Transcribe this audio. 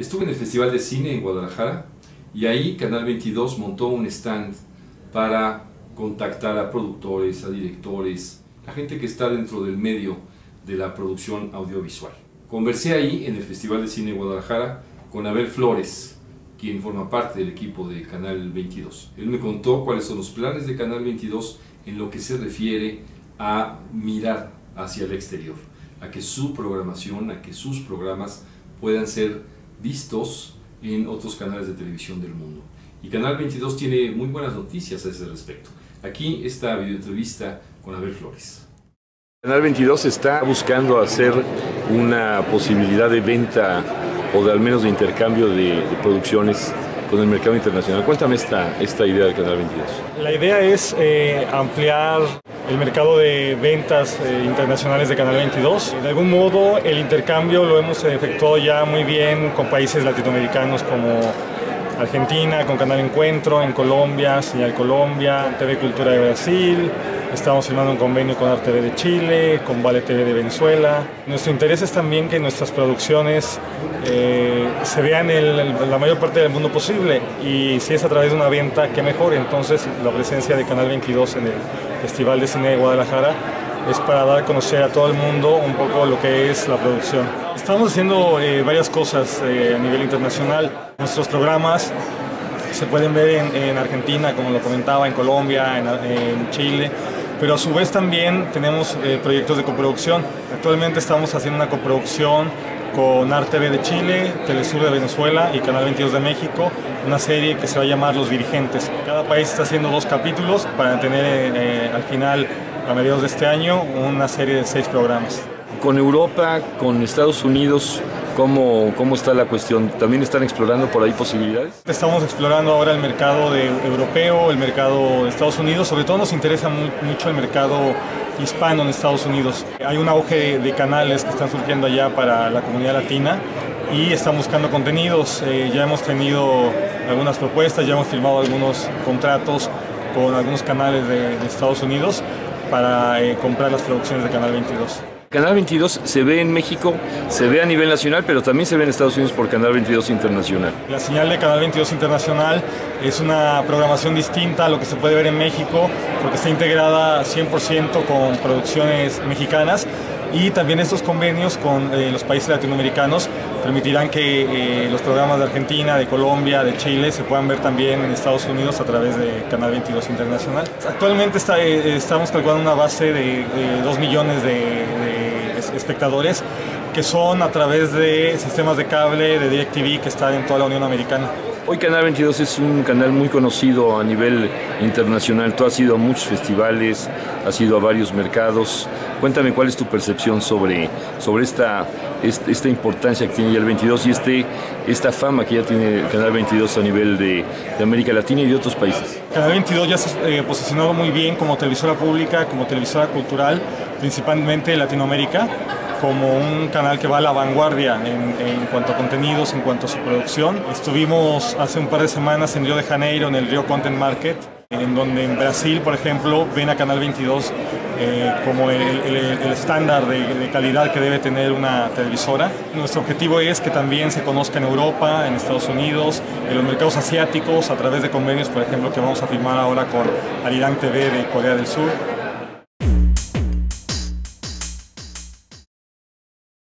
Estuve en el Festival de Cine en Guadalajara y ahí Canal 22 montó un stand para contactar a productores, a directores, a gente que está dentro del medio de la producción audiovisual. Conversé ahí en el Festival de Cine Guadalajara con Abel Flores, quien forma parte del equipo de Canal 22. Él me contó cuáles son los planes de Canal 22 en lo que se refiere a mirar hacia el exterior, a que su programación, a que sus programas puedan ser vistos en otros canales de televisión del mundo. Y Canal 22 tiene muy buenas noticias a ese respecto. Aquí está videoentrevista con Abel Flores. Canal 22 está buscando hacer una posibilidad de venta o de al menos de intercambio de, de producciones con el mercado internacional. Cuéntame esta, esta idea del Canal 22. La idea es eh, ampliar el mercado de ventas eh, internacionales de Canal 22. De algún modo el intercambio lo hemos efectuado ya muy bien con países latinoamericanos como Argentina, con Canal Encuentro, en Colombia, Señal Colombia, TV Cultura de Brasil, Estamos firmando un convenio con RTV de Chile, con Vale TV de Venezuela. Nuestro interés es también que nuestras producciones eh, se vean en la mayor parte del mundo posible y si es a través de una venta, qué mejor. Entonces la presencia de Canal 22 en el Festival de Cine de Guadalajara es para dar a conocer a todo el mundo un poco lo que es la producción. Estamos haciendo eh, varias cosas eh, a nivel internacional. Nuestros programas se pueden ver en, Argentina, como lo comentaba, en Colombia, en Chile pero a su vez también tenemos eh, proyectos de coproducción. Actualmente estamos haciendo una coproducción con RTV de Chile, Telesur de Venezuela y Canal 22 de México, una serie que se va a llamar Los Dirigentes. Cada país está haciendo dos capítulos para tener al final, a mediados de este año, una serie de seis programas. Con Europa, con Estados Unidos, ¿Cómo, ¿Cómo está la cuestión? ¿También están explorando por ahí posibilidades? Estamos explorando ahora el mercado de, europeo, el mercado de Estados Unidos. Sobre todo nos interesa mucho el mercado hispano en Estados Unidos. Hay un auge de, canales que están surgiendo allá para la comunidad latina y están buscando contenidos. Eh, ya hemos tenido algunas propuestas, ya hemos firmado algunos contratos con algunos canales de, Estados Unidos para eh, comprar las producciones de Canal 22. Canal 22 se ve en México, se ve a nivel nacional, pero también se ve en Estados Unidos por Canal 22 Internacional. La señal de Canal 22 Internacional es una programación distinta a lo que se puede ver en México, porque está integrada 100% con producciones mexicanas y también estos convenios con eh, los países latinoamericanos permitirán que eh, los programas de Argentina, de Colombia, de Chile se puedan ver también en Estados Unidos a través de Canal 22 Internacional. Actualmente eh, estamos calculando una base de, 2 millones de espectadores que son a través de sistemas de cable de DirecTV que están en toda la Unión Americana. Hoy Canal 22 es un canal muy conocido a nivel internacional. Tú has ido a muchos festivales, has ido a varios mercados. Cuéntame cuál es tu percepción sobre, sobre esta, esta, importancia que tiene ya el 22 y este, esta fama que ya tiene el Canal 22 a nivel de, América Latina y de otros países. Canal 22 ya se eh, posicionado muy bien como televisora pública, como televisora cultural, principalmente en Latinoamérica como un canal que va a la vanguardia en, cuanto a contenidos, en cuanto a su producción. Estuvimos hace un par de semanas en Río de Janeiro, en el Río Content Market, en donde en Brasil, por ejemplo, ven a Canal 22 eh, como el, estándar de, calidad que debe tener una televisora. Nuestro objetivo es que también se conozca en Europa, en Estados Unidos, en los mercados asiáticos, a través de convenios, por ejemplo, que vamos a firmar ahora con Arirang TV de Corea del Sur